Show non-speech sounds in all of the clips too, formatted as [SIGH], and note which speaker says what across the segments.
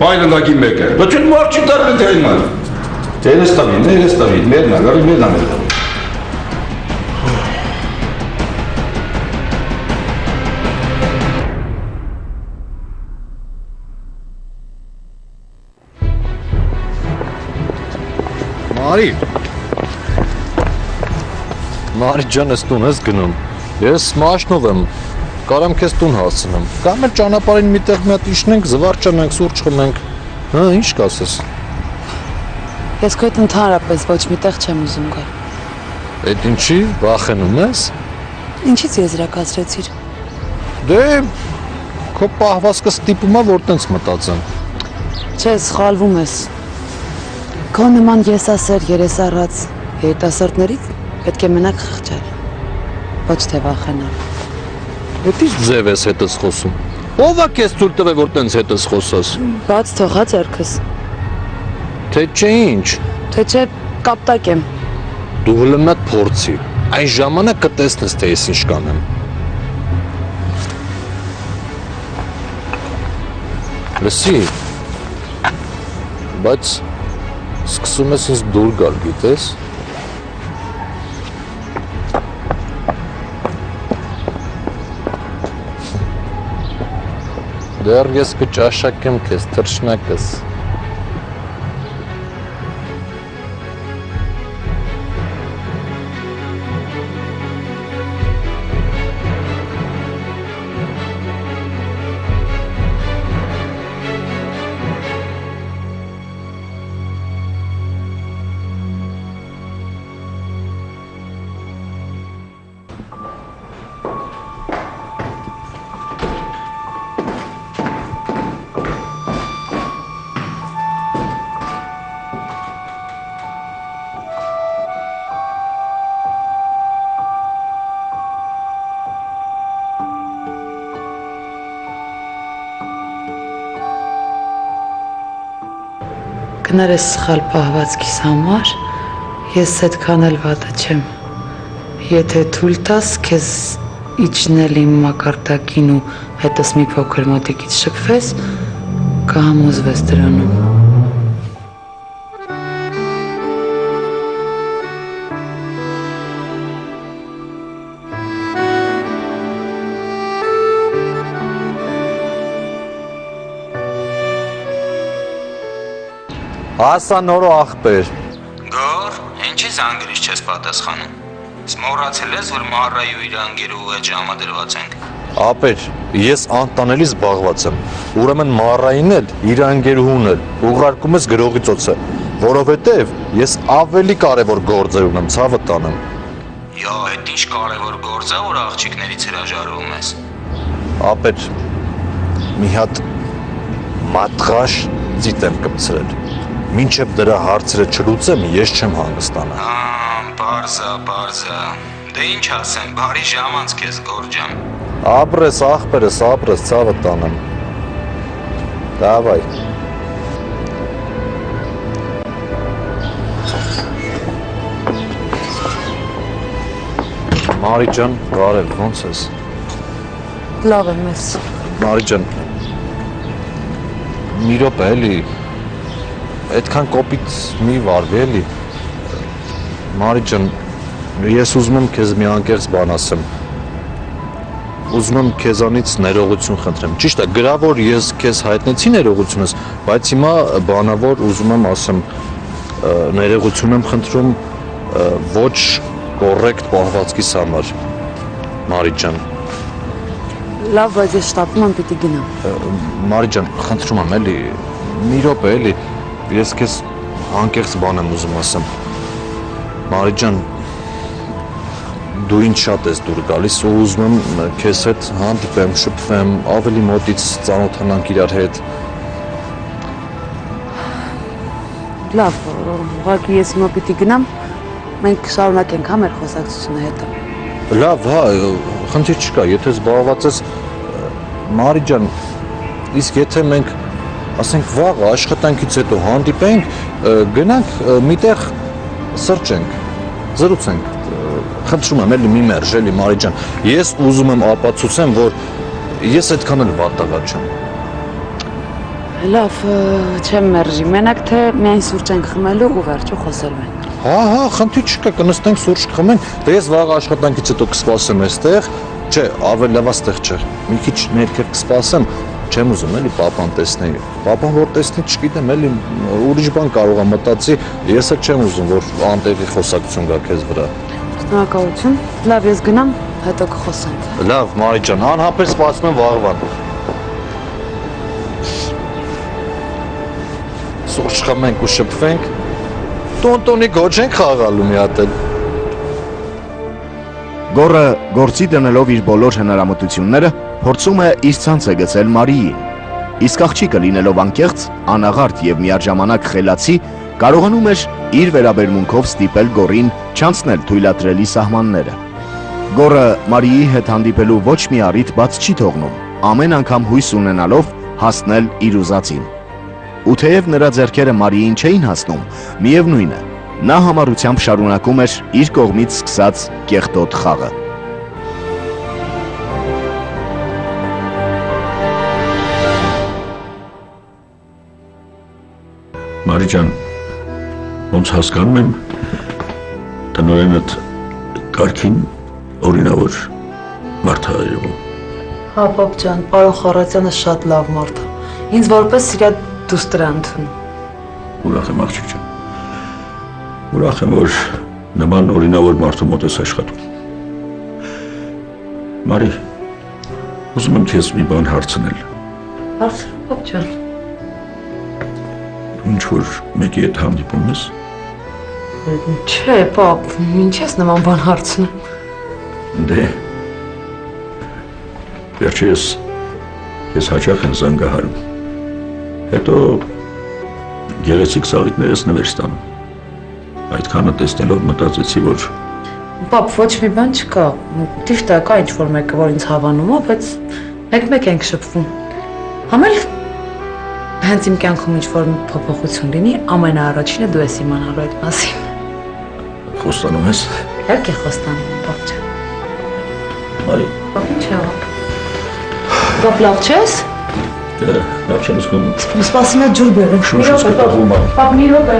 Speaker 1: Բայլնակի մեկը։ չեն մարդ չի դարբեն թե այն մարդ։ Դերես տավի, ներես տավի, մերնա, գարի մերնա մեր տավի։
Speaker 2: Մարի։ Մարի ջան, ես տուն ես գնում։ Ես մաշնով եմ։ Կարամ քեզ տուն հասցնեմ։ Կամ էլ ճանապարհին միտեղ մի հատ իջնենք, զվարճանանք, սուրճ խմենք։ Հա, ինչ կասես։
Speaker 3: Ես քո հետ ընդհանրապես ոչ միտեղ չեմ ուզում գալ։
Speaker 2: Այդ ինչի վախենում ես։
Speaker 3: Ինչից եզրակացրեցիր։
Speaker 2: Դե քո պահվածքը ստիպում է որ տենց մտածեմ։
Speaker 3: Չէ, սխալվում ես։ Քո նման եսասեր երեսառած երիտասարդներից պետք է մենակ խղճալ։ Ոչ թե վախենալ։
Speaker 2: Էդ ինչ ձև ես հետս խոսում։ Ո՞վ է քեզ ցույց տվել որ տենց հետս խոսես։
Speaker 3: Բաց թողա ձերքս։
Speaker 2: Թե չէ ինչ։
Speaker 3: Թե չէ կապտակ եմ։
Speaker 2: Դու հլմնատ փորձի։ Այն ժամանակ կտեսնես թե ես ինչ կանեմ։ Լսի։ Բայց սկսում ես ինձ դուր գալ, գիտես։ Դեռ ես կճաշակեմ քեզ թռչնակս։
Speaker 3: Կներես սխալ պահվածքիս համար, ես այդքան էլ վատը չեմ։ Եթե թույլ տաս քեզ իջնել իմ մակարդակին ու հետս մի փոքր մոտիկից շփվես, կհամոզվես դրանում։
Speaker 2: Հասա նորո ախպեր։
Speaker 4: Գոր, ինչի զանգրից չես պատասխանում։ Սմորացել ես, որ Մարրայու իր անգերու հետ ժամադրված ենք։
Speaker 2: Ապեր, ես անտանելի զբաղված եմ։ Ուրեմն Մարրային էլ, իր անգերուհուն էլ ուղարկում ես գրողի ծոցը, որովհետև ես ավելի կարևոր գործեր ունեմ, ցավը տանեմ։
Speaker 4: Յա, այդ ինչ կարևոր գործ է, որ աղջիկներից հրաժարվում ես։
Speaker 2: Ապեր, մի հատ մատղաշ ծիտ եմ կպցրել։ Մինչև դրա հարցերը չլուծեմ, ես չեմ հանգստանա։
Speaker 4: Ամ, բարձա, բարձա։ Դե ինչ ասեմ, բարի ժամանց քեզ գորջամ։
Speaker 2: Ապրես, ախպերս, ապրես, ցավը տանեմ։ Դավայ։ Մարի ջան, բարև, ո՞նց ես։
Speaker 3: Լավ եմ ես։
Speaker 2: Մարի ջան։ Մի րոպե էլի։ Այդքան կոպիտ մի վարվի էլի։ Մարի ջան, ես ուզում եմ քեզ մի անկեղծ բան ասեմ։ Ուզում եմ քեզանից ներողություն խնդրեմ։ Ճիշտ է, գրավոր ես քեզ հայտնեցի ներողությունս, բայց հիմա բանավոր ուզում եմ ասեմ ներողություն եմ խնդրում ոչ կոռեկտ պահվածքիս համար։ Մարի ջան,
Speaker 3: Լավ, բայց ես շտապում եմ պիտի գնամ։
Speaker 2: Մարի ջան, խնդրում եմ էլի, մի րոպե էլի, ես քեզ անկեղծ բան եմ ուզում ասեմ։ Մարի ջան, դու ինչ շատ ես դուր գալիս ու ուզում եմ քեզ հետ հանդիպեմ, շփվեմ, ավելի մոտից ծանոթանանք իրար հետ։
Speaker 3: Լավ, ուղղակի ես հիմա պիտի գնամ։ Մենք շարունակենք հա մեր խոսակցությունը հետո։
Speaker 2: Լավ, հա, խնդիր չկա, եթե զբաղված ես Մարի ջան, իսկ եթե մենք ասենք վաղ աշխատանքից հետո հանդիպենք, գնանք միտեղ սրճենք, զրուցենք։ Խնդրում եմ, էլի մի մերժ, էլի Մարի ջան։ Ես ուզում եմ ապացուցեմ, որ ես այդքան էլ վատաղա չեմ։
Speaker 3: Լավ, չեմ մերժի։ Մենակ թե միայն սուրճ ենք խմելու ու վերջը խոսելու ենք։
Speaker 2: Հա, հա, խնդիր չկա, կնստենք սուրճ կխմենք, դե ես վաղ աշխատանքից հետո կսպասեմ այստեղ։ Չէ, ավելի լավ աստեղ չէ։ Մի քիչ ներքև կսպասեմ, չեմ ուզում էլի papan տեսնեի։ Papan որ տեսնի, չգիտեմ, էլի ուրիշ բան կարող է մտածի, ես էլ չեմ ուզում, որ անտեղի խոսակցություն գա քեզ վրա։
Speaker 3: Շնորհակալություն։ Լավ, ես գնամ, հետո կխոսենք։
Speaker 2: Լավ, Մարի ջան, անհապեր սպասում եմ վաղվան։ Սուրճ խմենք ու շփվենք։ Տոնտոնի գոչ ենք խաղալու մի հատ էլ։
Speaker 5: Գորը գործի դնելով իր բոլոր հնարամտությունները փորձում է իր ցանցը գցել Մարիին։ Իսկ աղջիկը լինելով անկեղծ, անաղարտ եւ միաժամանակ խելացի, կարողանում էր իր վերաբերմունքով ստիպել Գորին չանցնել թույլատրելի սահմանները։ Գորը Մարիի հետ հանդիպելու ոչ մի առիթ բաց չի թողնում, ամեն անգամ հույս ունենալով հասնել իր ուզածին։ Ու թեև նրա ձեռքերը Մարիին չէին հասնում, միևնույն է, նա համառությամբ շարունակում էր իր կողմից սկսած կեղտոտ խաղը։
Speaker 1: Մարի ջան, ոնց հասկանում եմ, տնորենդ կարքին օրինավոր մարդ է երևում։
Speaker 3: Հա, պապ ջան, պարոն Խարատյանը շատ լավ մարդ է։ Ինձ որպես իրա դուստր է ընդունում։
Speaker 1: Ուրախ եմ աղջիկ ջան։ Ուրախ եմ, որ նման օրինավոր մարդու մոտ ես աշխատում։ Մարի, ուզում եմ քեզ մի բան հարցնել։
Speaker 3: Հարց, պապ ջան։
Speaker 1: Ինչ որ մեկի հետ հանդիպում ես։
Speaker 3: Չէ, պապ, ինչ ես նման բան հարցնում։
Speaker 1: Դե Վերջերս ես հաճախ եմ զանգահարում։ Հետո գեղեցիկ սաղիկներ ես նվեր ստանում։ Այդքանը տեսնելով մտածեցի, որ
Speaker 3: Պապ, ոչ մի բան չկա։ Ճիշտ է, կա ինչ որ մեկը, որ ինձ հավանում է, բայց մեկ-մեկ ենք շփվում։ Համել հենց իմ կյանքում ինչ որ փոփոխություն լինի, ամենաառաջինը դու ես իմանալու այդ մասին։
Speaker 1: խոստանում ես։
Speaker 3: Իհարկե խոստանում, պապ ջան։
Speaker 1: Մարի,
Speaker 3: Պապ ինչ եղավ։ Պապ լավ չես։
Speaker 1: դե լավ չեմ զգում։
Speaker 3: Սպասում է ջուր բերեմ։
Speaker 1: Շուշ ես կտաղում ա։
Speaker 3: Պապ մի րոպե։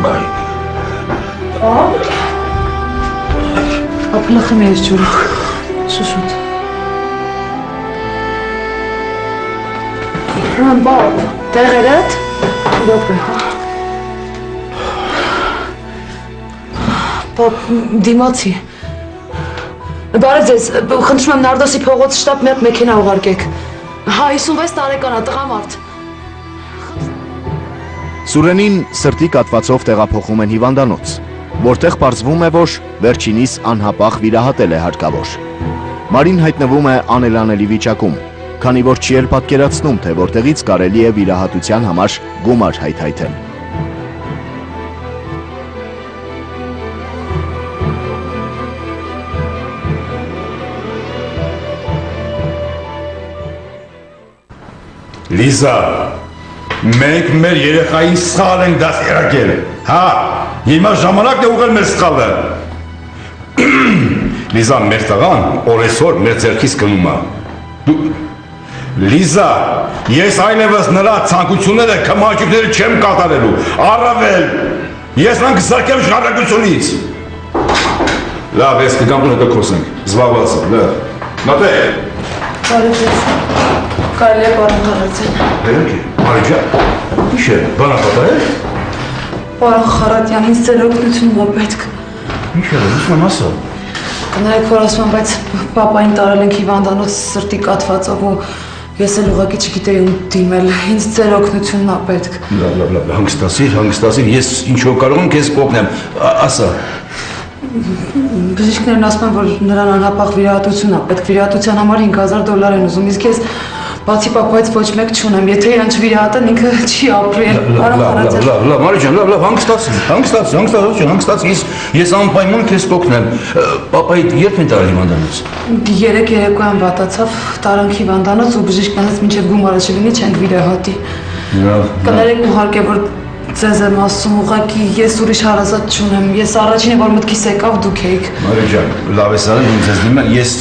Speaker 1: Մարի,
Speaker 3: Պապ լախեմ ես ջուրը։ Շուշուտ։ Համ պապ, տեղերդ։ րոպե։ Պապ դիմացի։ Բարև ձեզ, խնդրում եմ Նարդոսի փողոց շտապ հատ մեքենա ուղարկեք։ Հա 56 տարեկան է, տղամարդ։
Speaker 5: Սուրենին սրտի կատվածով տեղափոխում են հիվանդանոց, որտեղ պարզվում է, որ վերջինիս անհապաղ վիրահատել է հարկավոր։ Մարին հայտնվում է անելանելի վիճակում, քանի որ չի էլ պատկերացնում, թե որտեղից կարելի է վիրահատության համար գումար հայթայթել։
Speaker 1: Լիզա, մենք մեր երեխային սխալ ենք դասերակել։ Հա, հիմա ժամանակն է ուղղել մեր սխալը։ Լիզա, մեր տղան օրեսօր մեր ձեռքից կնում է։ Լիզա, ես այլևս նրա ցանկությունները, կմաճուկները չեմ կատարելու։ Առավել, ես նրան կսարքեմ շարակությունից։ Լավ, ես կգամ տունը կքոսենք։ Զբաղված եմ, լավ։ Մատե,
Speaker 3: Բարև ձեզ։ Կարելի է պարոն Խարատյան։
Speaker 1: Բերենք է, Մարիջա, ինչ է, բանապատա է։
Speaker 3: Պարոն Խարատյան, ինձ ձեր օգնությունն է պետք։
Speaker 1: Ինչ է, ուսում եմ ասա։
Speaker 3: Կներեք, որ ասում եմ, բայց պապային տարել ենք հիվանդանոց սրտի կաթվածով ու ես էլ ուղղակի չգիտեի ում դիմել։ Ինձ ձեր օգնությունն է պետք։
Speaker 1: Լավ, լավ, լավ, հանգստացիր, հանգստացիր, ես ինչով կարող եմ քեզ կօգնեմ, ասա։
Speaker 3: Բժիշկներն ասում են, որ նրան անհապաղ վիրահատություն է պետք։ Վիրահատության համար 5000 դոլար են ուզում, իսկ ես բացի պապայից ոչ մեկ չունեմ։ Եթե իրան չվիրահատեն, ինքը չի ապրի։
Speaker 1: Լավ, լավ, լավ, լավ, լավ, Մարիջան, լավ, լավ, հանգստացիր, հանգստացիր, հանգստացիր, հանգստացիր, ես ես անպայման քեզ կօգնեմ։ Պապայիդ երբ են տարել հիվանդանոց։
Speaker 3: Երեք երեկոյան վատացավ, տարանք հիվանդանոց ու բժիշկներից մինչև գումարը չլինի չենք վիրահատի։
Speaker 1: Լավ։
Speaker 3: Կներեք ուղարկե որ ձեզ եմ ասում ուղակի ես ուրիշ հարազատ չունեմ։ Ես առաջինը որ մտքիս եկավ դուք եք։
Speaker 1: Մարիջան, լավ ես արել, ինձ ես դիմել, ես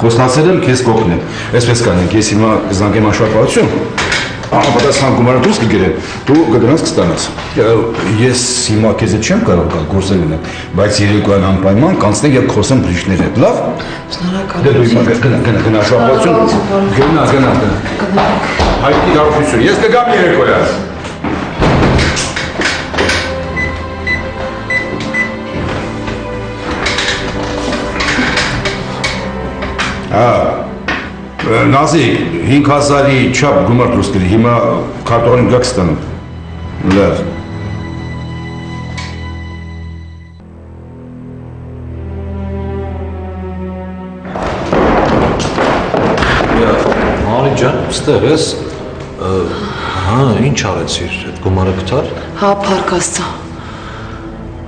Speaker 1: Խոստացել եմ քեզ կօգնեմ։ Այսպես կանենք, ես հիմա կզանգեմ անշապահություն։ Անպատասխան գումարը դուրս կգրեմ, դու կդրանց կստանաս։ Ես հիմա քեզ չեմ կարող գալ գործել ունեմ, բայց երեկոյան անպայման կանցնենք եւ խոսեմ բժիշկների հետ, լավ։
Speaker 3: Շնորհակալ
Speaker 1: Դե դու հիմա գնա գնա գնա անշապահություն։ Գնա գնա գնա։ Հայտնի հարություն։ Ես կգամ երեկոյան։ Նազիկ 5000-ի չափ գումար դուրս գրի։ Հիմա կարտոն գաք ստանում։ Լավ։
Speaker 2: Մարի ջան, ստեղ ես։ Հա, ինչ արեցիր։ Այդ գումարը գտար։
Speaker 3: Հա, փառք Աստծո։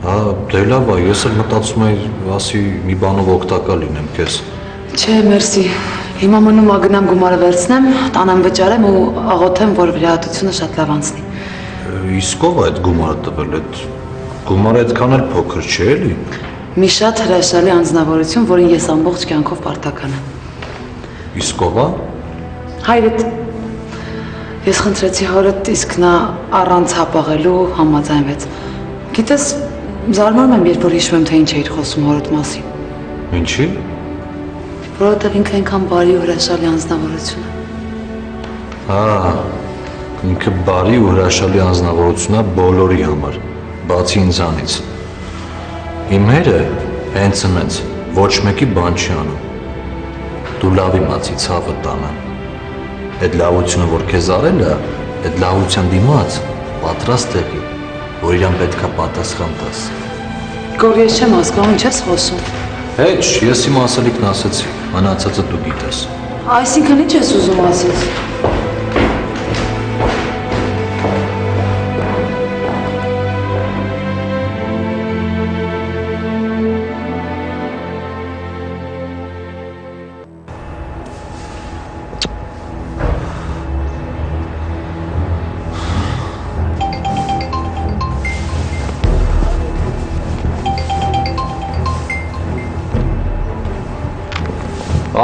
Speaker 2: Հա, դե լավ է, ես էլ մտածում եի, ասի մի բանով օգտակար լինեմ քեզ։
Speaker 3: Չէ, մերսի։ Հիմա մնում ա գնամ գումարը վերցնեմ, տանեմ վճարեմ ու աղոթեմ, որ վիրահատությունը շատ լավ անցնի։
Speaker 2: Իսկ ով այդ գումարը տվել, այդ գումարը այդքան էլ փոքր չէ, էլի։
Speaker 3: Մի շատ հրաշալի անձնավորություն, որին ես ամբողջ կյանքով պարտական եմ։
Speaker 2: Իսկ ով է։
Speaker 3: Հայրդ Ես խնդրեցի հորդ, իսկ նա առանց հապաղելու համաձայնվեց։ Գիտես, զարմանում եմ, երբ որ հիշում եմ, թե ինչ էիր խոսում հորդ մասին,
Speaker 2: Ինչի։
Speaker 3: որովհետև ինքը այնքան բարի ու հրաշալի անձնավորություն է։
Speaker 2: Հա, ինքը բարի ու հրաշալի անձնավորություն է բոլորի համար, բացի ինձանից։ Իմ հերը հենց ինձ ոչ մեկի բան չի անում։ Դու լավ իմացի ցավը տանը։ Այդ լավությունը, որ քեզ արել է, այդ լավության դիմաց պատրաստ եղի, որ իրան պետքա պատասխան տաս։
Speaker 3: Գոր ես չեմ հասկանում, ինչ ես խոսում։
Speaker 2: Հեչ, ես իմ ասելիքն ասեցի, մնացածը դու գիտես։
Speaker 3: Այսինքն ինչ ես ուզում ասես։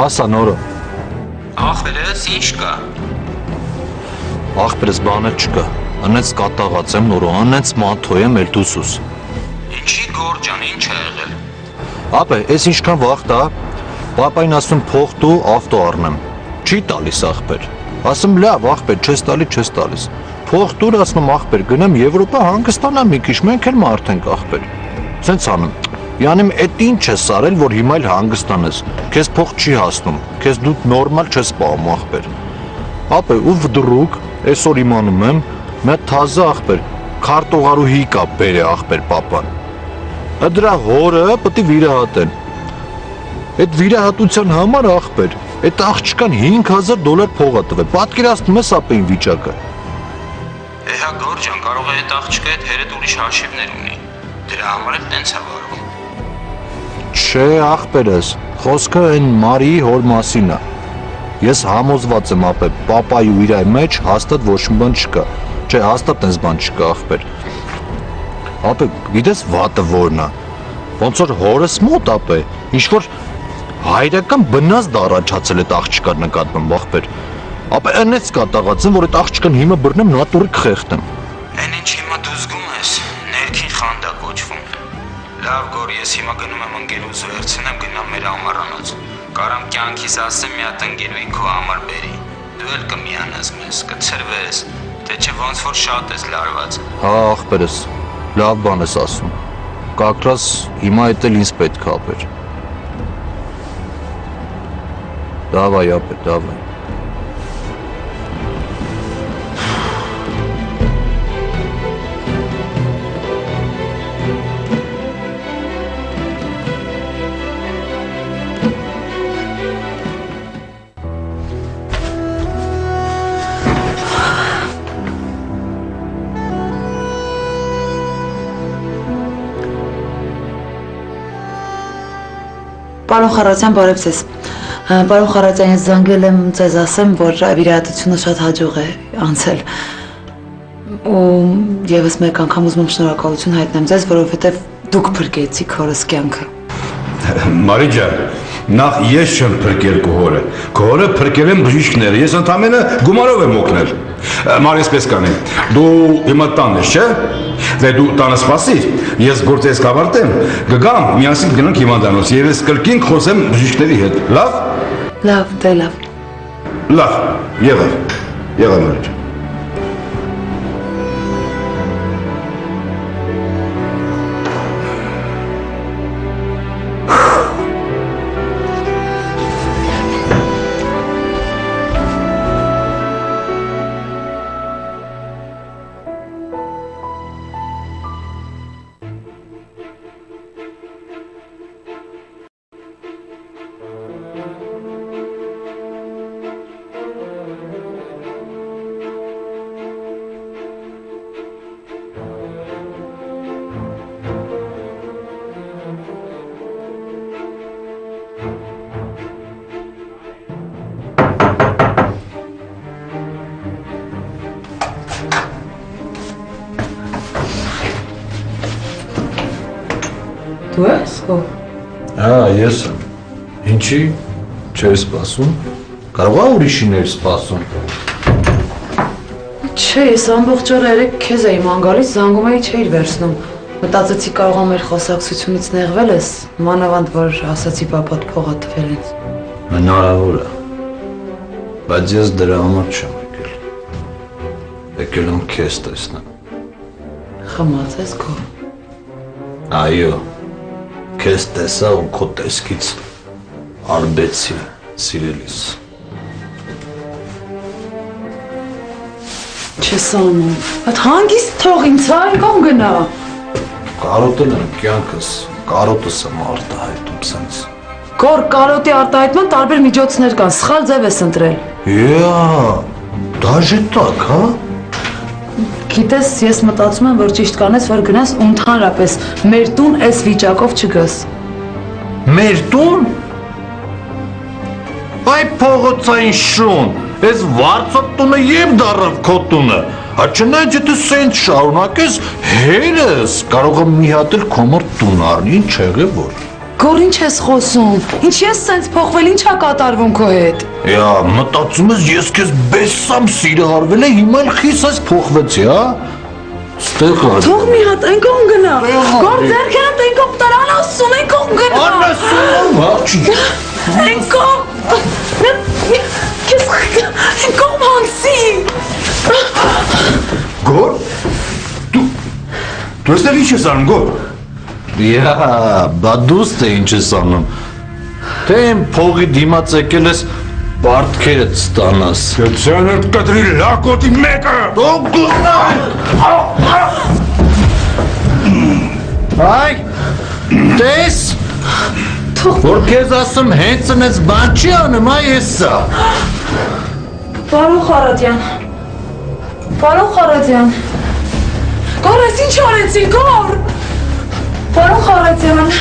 Speaker 2: Ասա նորը,
Speaker 4: Ախպերս ինչ կա։
Speaker 2: ախպերս բանը չկա։ Անեց կատաղած եմ նորը, անեց մաթո եմ էլ դուսուս։
Speaker 4: Ինչի գորջան, ինչ է եղել։
Speaker 2: Ապե, ես ինչքան վախտ է, պապային ասում փող դու ավտո առնեմ։ Չի տալիս ախպեր։ Ասում լավ, ախպեր, չես տալի, չես տալիս։ Փող դուր ասում ախպեր, գնամ Եվրոպա հանգստանամ մի քիչ, մենք էլ մարդ ենք ախպեր։ Սենց անում։ Յանիմ այդ ինչ ես արել, որ հիմա էլ հանգստանես։ Քեզ փող չի հասնում։ Քեզ դու նորմալ չես պահում ախպեր։ Ապե ու վդրուկ, այսօր իմանում եմ, հատ թազը ախպեր, քարտողարուհի կա բերե ախպեր papan։ Ա դրա հորը պետք է վիրահատեն։ Այդ վիրահատության համար ախպեր, այդ աղջկան 5000 դոլար փող է տվել։ Պատկերացնում ես ապեին վիճակը։
Speaker 4: Էհա գորջան, կարող է այդ աղջիկը այդ հերետ ուրիշ հաշիվներ ունի։ Դրա համար էլ տենց է վարվում։
Speaker 2: Չէ, ախպերս, խոսքը այն Մարիի հոր մասին է։ Ես համոզված եմ ապե, papayi ու իր մեջ հաստատ ոչ մի բան չկա։ Չէ, հաստատ այնպես բան չկա, ախպեր։ Ապե, գիտես վատը որն է։ Ոնց որ հորս մոտ ապե, ինչ որ հայրական բնազդ առաջացել այդ աղջկան նկատմամբ, ախպեր։ Ապե այնպես կատաղած եմ, որ այդ աղջկան հիմա բռնեմ նատուրի կխեղտեմ։
Speaker 4: ես հիմա գնում եմ ընկերուց վերցնեմ, գնամ մեր ամառանոց։ Կարամ կյանքիս ասեմ մի հատ ընկերուի քո համար բերի։ Դու էլ կմիանաս մեզ, կցրվես, թե չէ ոնց որ շատ ես լարված։
Speaker 2: Հա, ախպերս, լավ բան ես ասում։ Կակրաս հիմա էդ էլ ինձ պետք է ապեր։ Դավայ ապե, դավայ։
Speaker 3: Պարոն Խարացյան, բարև ձեզ։ Ա, Պարոն Խարացյան, ես զանգել եմ ձեզ ասեմ, որ վիրահատությունը շատ հաջող է անցել։ Ու եւս մեկ անգամ ուզում եմ շնորհակալություն հայտնեմ ձեզ, որովհետեւ դուք փրկեցիք հորս կյանքը։ [LAUGHS]
Speaker 1: Մարի ջան, Նախ ես չեմ փրկել գողորը։ Գողորը փրկել են բժիշկները։ Ես ընդամենը գումարով եմ օգնել։ Մարեսպես կանեմ։ Դու հիմա տանն ես, չէ՞։ Դե դու տանը սպասիր։ Ես գործես կավարտեմ։ Գգամ, միասին գնանք հիվանդանոց եւ ես կրկին խոսեմ բժիշկների հետ։ Լավ։
Speaker 3: Լավ, դե լավ։
Speaker 1: Լավ։ Եղավ։ Եղավ Մարիջան։
Speaker 3: Դու ես ով։
Speaker 2: Հա, ես եմ։ Ինչի՞ չէր սպասում։ Կարող է ուրիշիներ սպասում։
Speaker 3: Չէ, ես ամբողջ օրը երեք քեզ էի ման գալիս, զանգում էի չէիր վերցնում։ Մտածեցի կարող ա մեր խոսակցությունից նեղվել ես, մանավանդ որ ասացի պապատ փողա տվել ինձ։
Speaker 2: Հնարավոր է։ Բայց ես դրա համար չեմ եկել։ Եկել եմ քեզ տեսնեմ։
Speaker 3: Խմած ես քո։
Speaker 2: Այո։ Քեզ տեսա ու քո տեսքից արբեցի սիրելիս։
Speaker 3: Չես անում։ Այդ հանգիստ թող ինձ հա եկամ գնա։
Speaker 2: Կարոտել եմ կյանքս, կարոտս եմ արտահայտում սենց։
Speaker 3: Գոր կարոտի արտահայտման տարբեր միջոցներ կան, սխալ ձև ես ընտրել։
Speaker 2: Յա, դաժե տակ, հա։
Speaker 3: Գիտես, ես մտածում եմ, որ ճիշտ կանես, որ գնաս ու ընդհանրապես մեր տուն այս վիճակով չգաս։
Speaker 2: Մեր տուն։ Այ փողոցային շուն, այս վարձոտ տունը եւ դարավ քո տունը։ Հաճնայ եթե սենց շարունակես, հերս կարող եմ մի հատ էլ կոմոր տուն առնի, ինչ եղե որ։
Speaker 3: Գոր ինչ ես խոսում։ Ինչ ես սենց փոխվել, ինչա կատարվում քո հետ։
Speaker 2: Յա, մտածում ես ես քեզ բեսամ սիրահարվել է, հիմա էլ խիս այս փոխվեցի, հա։ Ստեղ ա։
Speaker 3: Թող մի հատ այն կողմ գնա։ Գոր ձերքերդ այն կողմ տարան ասում, այն կողմ գնա։
Speaker 2: Անասում, հա, չի։
Speaker 3: Այն կողմ։ Քեզ այն կողմ հանսի։
Speaker 1: Գոր։ Դու Դու ստեղ ինչ ես անում, Գոր։
Speaker 2: Յա, բա դուս թե ինչ ես անում։ Թե իմ փողի դիմաց եկել ես բարդքերդ ստանաս։
Speaker 1: Գցանդ կտրի լակոտի մեկը։
Speaker 2: Դու գնա։ Այ, տես, որ քեզ ասում հենց այնպես բան չի անում, այ էսա։
Speaker 3: Պարոն Խարատյան։ Պարոն Խարատյան։ Գոր ես ինչ արեցի, գոր։ Պարոն Խարատյան։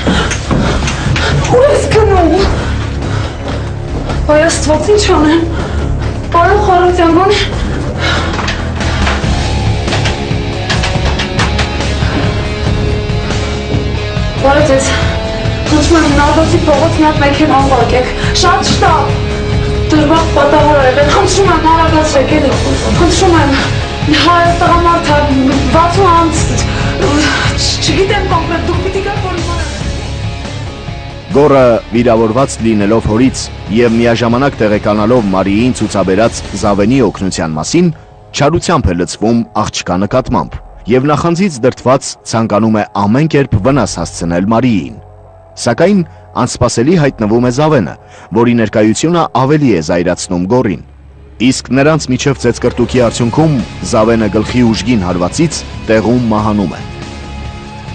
Speaker 3: Ու ես գնում։ Այ աստված ինչ անեմ։ Պարոն Խարատյան, գոն։ Բարև ձեզ։ Խնդրում եմ նարդոցի փողոց մի հատ մեքենա ուղարկեք։ Շատ շտապ։ Դրվաղ պատահար եղել։ Խնդրում եմ արագացրեք, էլի։ Խնդրում եմ։ Հայ տղամարդ է, 60 անց։ Չգիտեմ կոնկրետ, դուք պիտի գաք որ
Speaker 5: Գորը վիրավորված լինելով հորից եւ միաժամանակ տեղեկանալով Մարիին ցուցաբերած Զավենի օգնության մասին, չարությամբ է լցվում աղջկա նկատմամբ եւ նախանձից դրթված ցանկանում է ամեն կերպ վնաս հասցնել Մարիին։ Սակայն անսպասելի հայտնվում է Զավենը, որի ներկայությունը ավելի է զայրացնում Գորին։ Իսկ նրանց միջև ծեծկրտուքի արդյունքում Զավենը գլխի ուժգին հարվածից տեղում մահանում է։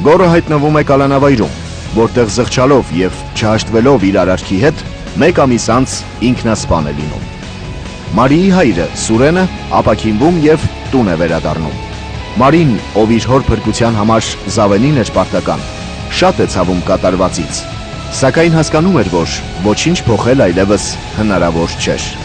Speaker 5: Գորը հայտնվում է կալանավայրում, որտեղ զղջալով եւ չհաշտվելով իր արարքի հետ, մեկ ամիս անց ինքնասպան է լինում։ Մարիի հայրը Սուրենը ապակինվում եւ տուն է վերադառնում։ Մարին, ով իր հոր փրկության համար Զավենին էր պարտական, շատ է ցավում կատարվածից, սակայն հասկանում էր, որ ոչինչ փոխել այլևս հնարավոր չէր։